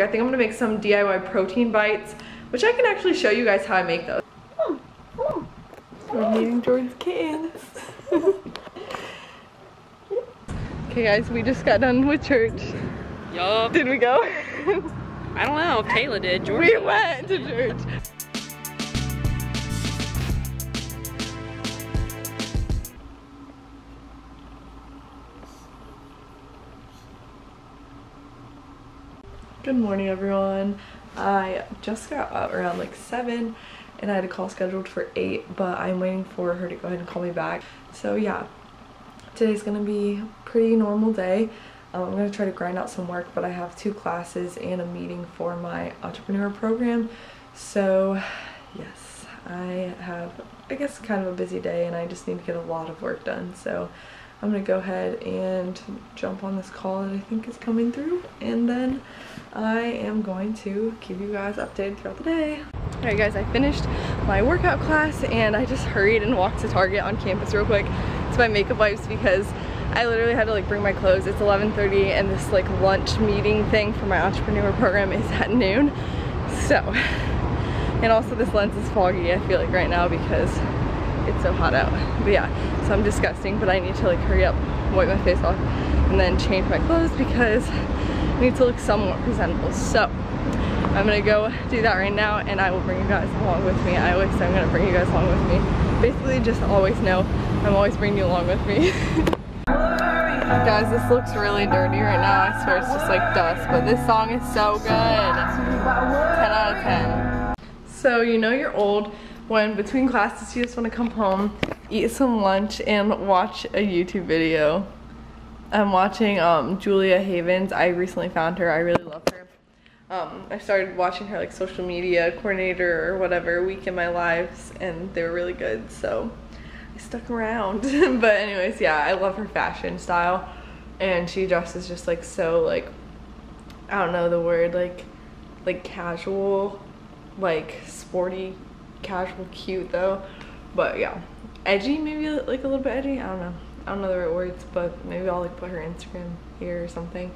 I think I'm gonna make some DIY protein bites, which I can actually show you guys how I make those. I'm eating Jordan's kittens. okay guys, we just got done with church. Yup. Did we go? I don't know Kayla did. George. we went to church. Good morning everyone. I just got up around like 7 and I had a call scheduled for 8 but I'm waiting for her to go ahead and call me back. So yeah, today's gonna be a pretty normal day. Um, I'm gonna try to grind out some work but I have two classes and a meeting for my entrepreneur program. So yes, I have I guess kind of a busy day and I just need to get a lot of work done. So I'm gonna go ahead and jump on this call that I think is coming through and then I am going to keep you guys updated throughout the day. Alright guys, I finished my workout class and I just hurried and walked to Target on campus real quick to buy makeup wipes because I literally had to like bring my clothes. It's 11.30 and this like lunch meeting thing for my entrepreneur program is at noon. So, and also this lens is foggy I feel like right now because it's so hot out. But yeah, I'm disgusting, but I need to like hurry up, wipe my face off, and then change my clothes because I need to look somewhat presentable. So I'm gonna go do that right now and I will bring you guys along with me. I always say I'm gonna bring you guys along with me. Basically just always know I'm always bringing you along with me. guys, this looks really dirty right now. I swear it's just like dust, but this song is so good. 10 out of 10. So you know you're old when between classes you just want to come home, eat some lunch, and watch a YouTube video. I'm watching um, Julia Havens. I recently found her. I really love her. Um, I started watching her like social media coordinator or whatever week in my lives and they were really good so I stuck around. but anyways, yeah, I love her fashion style and she dresses just like so like I don't know the word like like casual like sporty casual cute though but yeah edgy maybe like a little bit edgy? I don't know. I don't know the right words but maybe i'll like put her instagram here or something.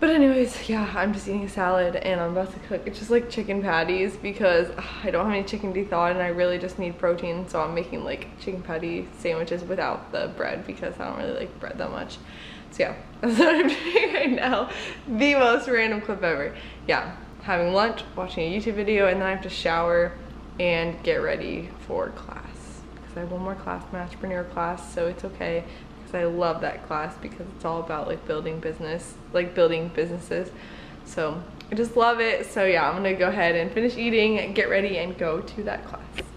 But anyways yeah i'm just eating a salad and i'm about to cook. It's just like chicken patties because ugh, i don't have any chicken thawed and i really just need protein so i'm making like chicken patty sandwiches without the bread because i don't really like bread that much. So yeah that's what i'm doing right now. The most random clip ever. Yeah having lunch watching a youtube video and then i have to shower and get ready for class I have one more class, my entrepreneur class, so it's okay because I love that class because it's all about like building business, like building businesses. So I just love it. So yeah, I'm gonna go ahead and finish eating, get ready, and go to that class.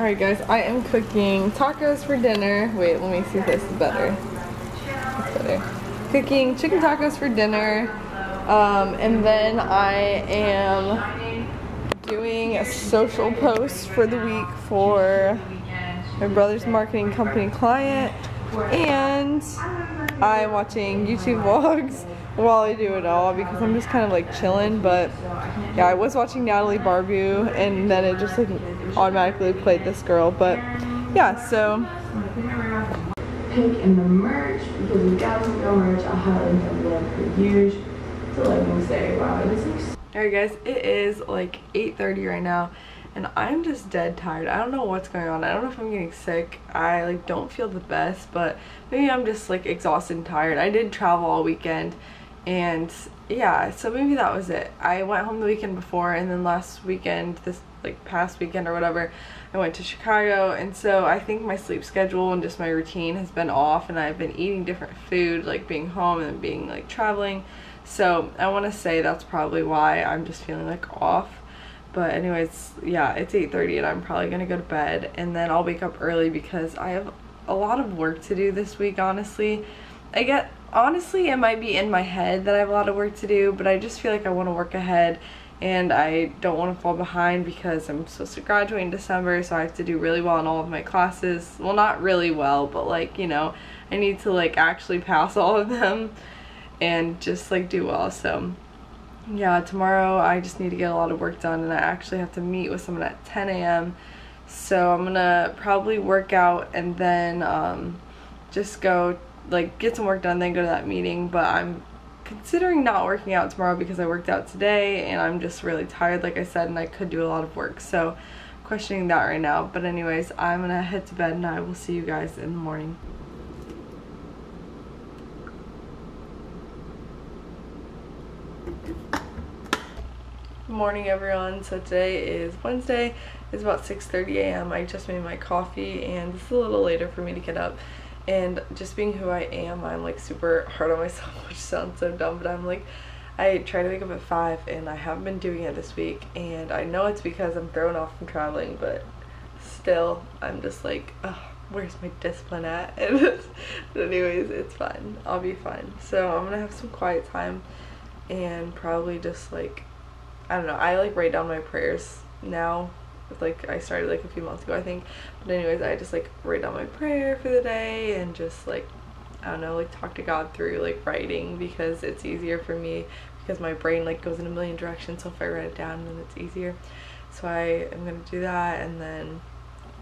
Alright guys, I am cooking tacos for dinner. Wait, let me see if this is better. It's better. Cooking chicken tacos for dinner. Um, and then I am doing a social post for the week for my brother's marketing company client. And I'm watching YouTube vlogs while I do it all because I'm just kind of like chilling but yeah I was watching Natalie Barbu and then it just like automatically played this girl but yeah so pick in the merch because we got some real merch I'll have it in the for huge so let me say wow it is like Alright guys, it is like 8.30 right now and I'm just dead tired. I don't know what's going on. I don't know if I'm getting sick. I like don't feel the best, but maybe I'm just like exhausted and tired. I did travel all weekend and yeah so maybe that was it. I went home the weekend before and then last weekend this like past weekend or whatever i went to chicago. And so i think my sleep schedule and just my routine has been off and i've been eating different food like being home and being like traveling. So i want to say that's probably why i'm just feeling like off. But anyways yeah it's 8:30 and i'm probably gonna go to bed and then i'll wake up early because i have a lot of work to do this week honestly. I get honestly it might be in my head that I have a lot of work to do but I just feel like I want to work ahead and I don't want to fall behind because I'm supposed to graduate in December so I have to do really well in all of my classes well not really well but like you know I need to like actually pass all of them and just like do well. So yeah, tomorrow I just need to get a lot of work done and I actually have to meet with someone at 10 a.m. So I'm gonna probably work out and then um, just go like get some work done then go to that meeting but I'm considering not working out tomorrow because I worked out today and I'm just really tired like I said and I could do a lot of work so questioning that right now. But anyways I'm gonna head to bed and I will see you guys in the morning. Morning everyone. So today is Wednesday. It's about 6:30 a.m. I just made my coffee and it's a little later for me to get up and just being who I am I'm like super hard on myself which sounds so dumb but I'm like I try to wake up at 5 and I haven't been doing it this week and I know it's because I'm thrown off from traveling but still I'm just like where's my discipline at? But anyways it's fine. I'll be fine. So I'm gonna have some quiet time and probably just like I don't know. I like write down my prayers now like I started like a few months ago I think. But anyways I just like write down my prayer for the day and just like I don't know like talk to God through like writing because it's easier for me because my brain like goes in a million directions. So if I write it down then it's easier. So I am gonna do that and then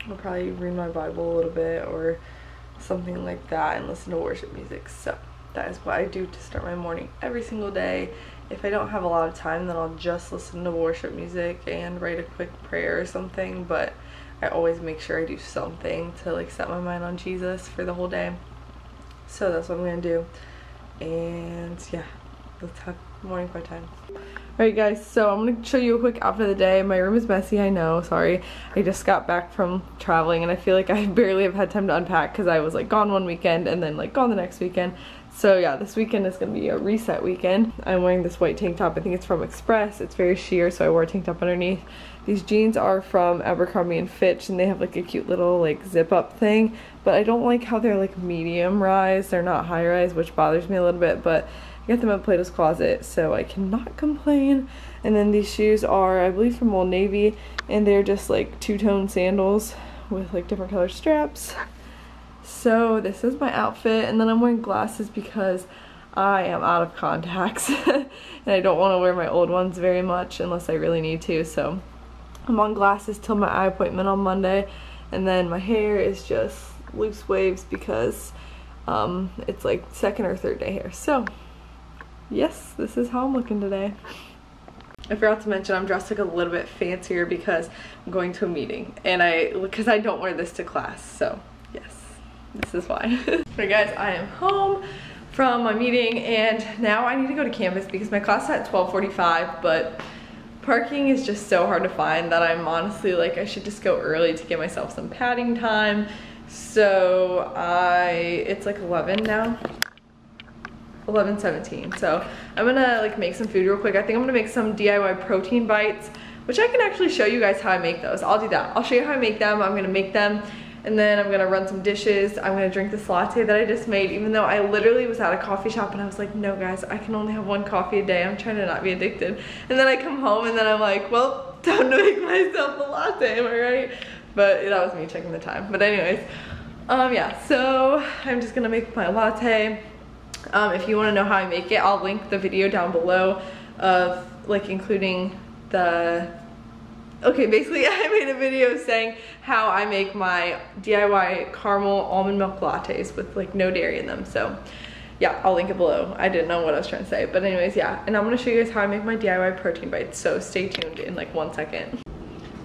I'll probably read my Bible a little bit or something like that and listen to worship music. So that is what I do to start my morning every single day if I don't have a lot of time then I'll just listen to worship music and write a quick prayer or something but I always make sure I do something to like set my mind on Jesus for the whole day so that's what I'm gonna do and yeah let's have morning quiet time Alright guys, so I'm going to show you a quick outfit of the day. My room is messy, I know, sorry. I just got back from traveling and I feel like I barely have had time to unpack because I was like gone one weekend and then like gone the next weekend. So yeah, this weekend is going to be a reset weekend. I'm wearing this white tank top. I think it's from Express. It's very sheer, so I wore a tank top underneath. These jeans are from Abercrombie & Fitch, and they have like a cute little like zip up thing. But I don't like how they're like medium rise. They're not high rise, which bothers me a little bit. But I got them at Plato's Closet, so I cannot complain. And then these shoes are, I believe, from Old Navy, and they're just like two-tone sandals with like different color straps. So this is my outfit and then I'm wearing glasses because I am out of contacts and I don't want to wear my old ones very much unless I really need to so. I'm on glasses till my eye appointment on Monday and then my hair is just loose waves because um, it's like second or third day hair. So yes this is how I'm looking today. I forgot to mention I'm dressed like a little bit fancier because I'm going to a meeting and I because I don't wear this to class so this is why. Alright guys, I am home from my meeting and now I need to go to campus because my class is at 1245 but parking is just so hard to find that I'm honestly like I should just go early to get myself some padding time. So I, it's like 11 now. 11 17 so i'm gonna like make some food real quick i think i'm gonna make some diy protein bites which i can actually show you guys how i make those i'll do that i'll show you how i make them i'm gonna make them and then I'm gonna run some dishes. I'm gonna drink this latte that I just made, even though I literally was at a coffee shop and I was like, no guys, I can only have one coffee a day. I'm trying to not be addicted. And then I come home and then I'm like, well, time to make myself a latte, am I right? But that was me checking the time. But anyways, um, yeah, so I'm just gonna make my latte. Um, if you wanna know how I make it, I'll link the video down below of like including the okay basically I made a video saying how I make my DIY caramel almond milk lattes with like no dairy in them. So yeah I'll link it below. I didn't know what I was trying to say. But anyways yeah. And I'm gonna show you guys how I make my DIY protein bites. So stay tuned in like one second.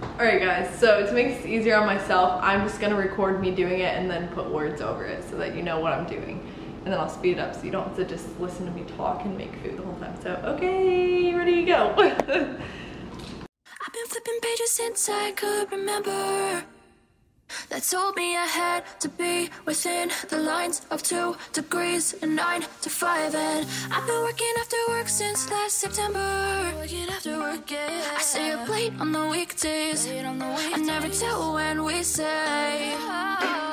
Alright guys, so to make this easier on myself, I'm just gonna record me doing it and then put words over it so that you know what I'm doing. And then I'll speed it up so you don't have to just listen to me talk and make food the whole time. So, okay, ready to go. been flipping pages since I could remember that told me I had to be within the lines of two degrees and nine to five. And I've been working after work since last September. Working after work, yeah. I stay up late on the weekdays. On the weekdays. I never tell when we say. I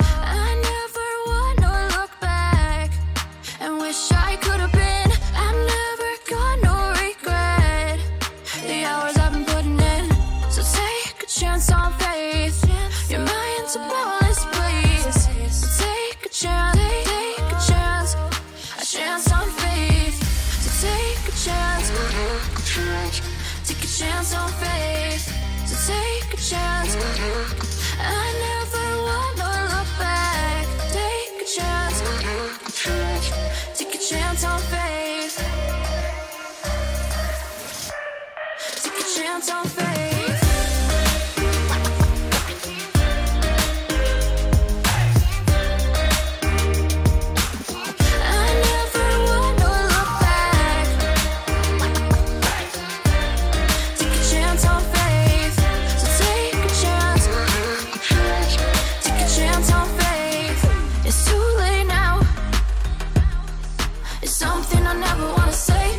something I never wanna say.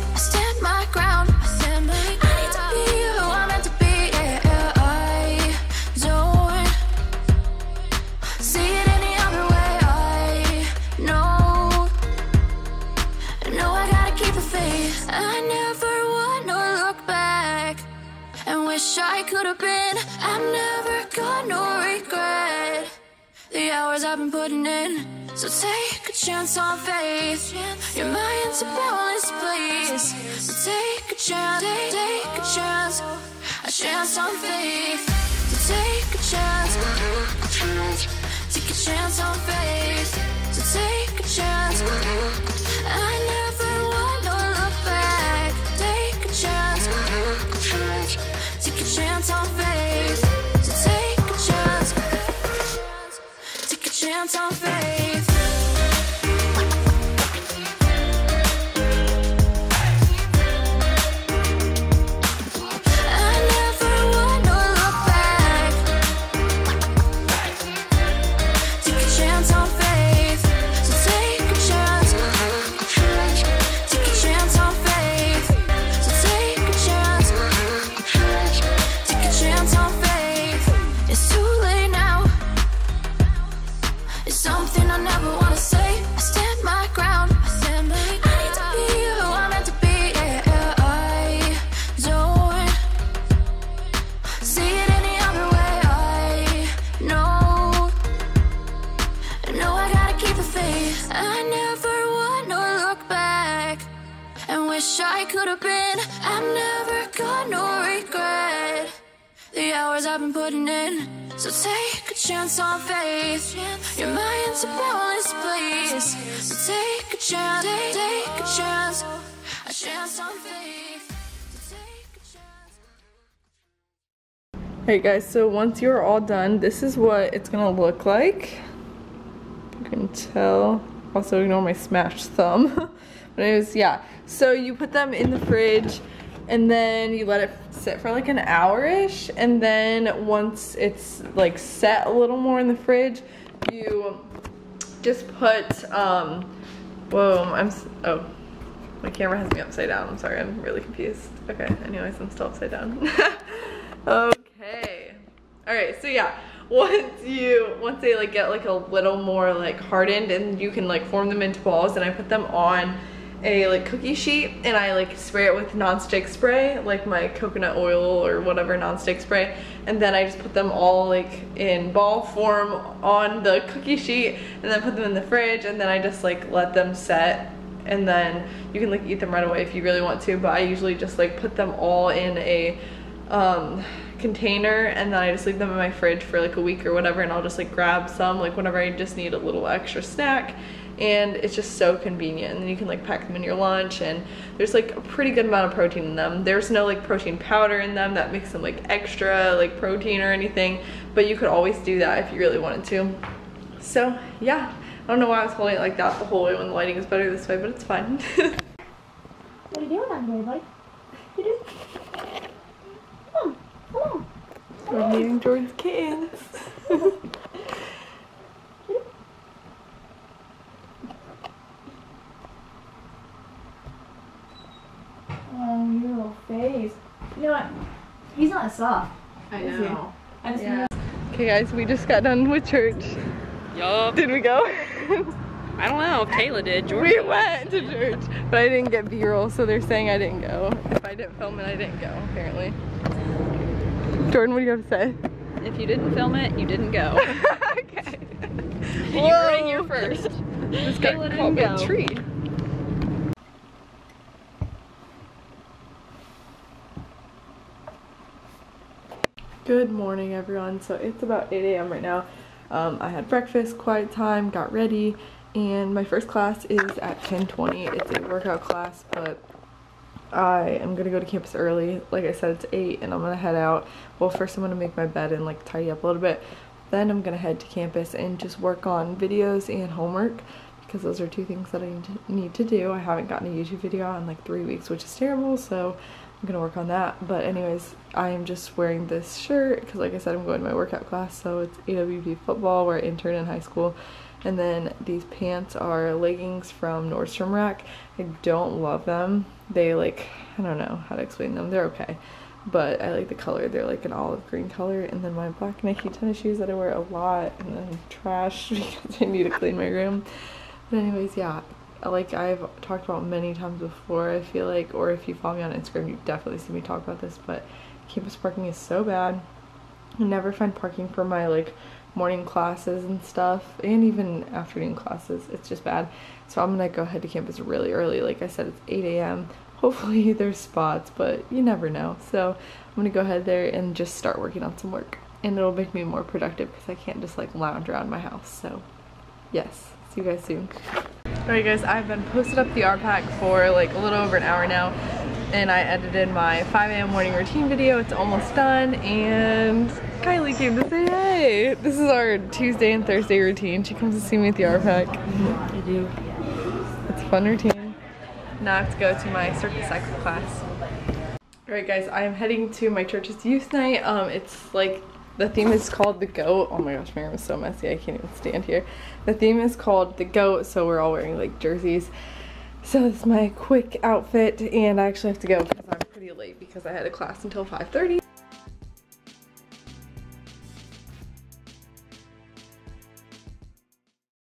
Could have been. I'm never gonna regret the hours I've been putting in. So take a chance on faith. Your mind's a boundless place. So take a chance, take, take a chance, a chance on faith. So take a chance, take a chance on faith. So take a chance. I never chance on take a chance. Take a chance on faith. Wish I could have been. I'm never gonna regret the hours I've been putting in. So take a chance on faith. Your mind's a boundless place. So take a chance, take, a chance, a chance on faith. So. Alright guys, so once you're all done, this is what it's gonna look like. You can tell. Also ignore my smashed thumb. but anyways, yeah. So you put them in the fridge and then you let it sit for like an hour-ish and then once it's like set a little more in the fridge, you just put um whoa, I'm oh my camera has me upside down. I'm sorry, I'm really confused. Okay, anyways, I'm still upside down. okay. Alright, so yeah, once you, once they like get like a little more like hardened and you can like form them into balls and I put them on a like cookie sheet and I like spray it with non-stick spray, like my coconut oil or whatever non-stick spray. And then I just put them all like in ball form on the cookie sheet and then put them in the fridge and then I just like let them set and then you can like eat them right away if you really want to but I usually just like put them all in a um, container and then I just leave them in my fridge for like a week or whatever and I'll just like grab some like whenever I just need a little extra snack and it's just so convenient and you can like pack them in your lunch and there's like a pretty good amount of protein in them there's no like protein powder in them that makes them like extra like protein or anything but you could always do that if you really wanted to so yeah I don't know why I was holding it like that the whole way when the lighting is better this way but it's fine What are you doing down there, buddy? You do? Come on, come on. we're meeting Jordan's kittens Oh, your little face. You know what? He's not soft. I Is he? know. I just Yeah. okay guys we just got done with church Yup. did we go I don't know if Kayla did. We went to church, but I didn't get B-roll, so they're saying I didn't go. If I didn't film it, I didn't go, apparently. Jordan, what do you have to say? If you didn't film it, you didn't go. okay. you heard it here first. This guy Kayla called didn't me a go. tree. Good morning, everyone. So it's about 8 a.m. right now. Um, I had breakfast, quiet time, got ready, and my first class is at 10:20. It's a workout class, but I am gonna go to campus early. Like I said, it's 8, and I'm gonna head out. Well, first I'm gonna make my bed and like tidy up a little bit. Then I'm gonna head to campus and just work on videos and homework because those are two things that I need to do. I haven't gotten a YouTube video in like three weeks, which is terrible. So I'm gonna work on that. But anyways, I am just wearing this shirt because like I said, I'm going to my workout class. So it's AWP football where I interned in high school. And then these pants are leggings from Nordstrom Rack. I don't love them. They like, I don't know how to explain them. They're okay. But I like the color. They're like an olive green color. And then my black Nike tennis shoes that I wear a lot. And then trash because I need to clean my room. But anyways, yeah, like I've talked about many times before, I feel like, or if you follow me on Instagram, you definitely see me talk about this, but campus parking is so bad. I never find parking for my like morning classes and stuff, and even afternoon classes. It's just bad. So I'm gonna go head to campus really early. Like I said, it's 8 a.m. Hopefully there's spots, but you never know. So I'm gonna go ahead there and just start working on some work. And it'll make me more productive because I can't just like lounge around my house. So yes, see you guys soon. Alright guys, I've been posted up the RPAC for like a little over an hour now and I edited my 5 a.m. morning routine video. It's almost done and Kylie came to say hey. This is our Tuesday and Thursday routine. She comes to see me at the RPAC. I do. It's a fun routine. Now I have to go to my circus cycle class. Alright guys, I am heading to my church's youth night. Um, it's like the theme is called The Goat. Oh my gosh, my room is so messy. I can't even stand here. The theme is called The Goat, so we're all wearing like jerseys. So this is my quick outfit, and I actually have to go because I'm pretty late because I had a class until 5.30.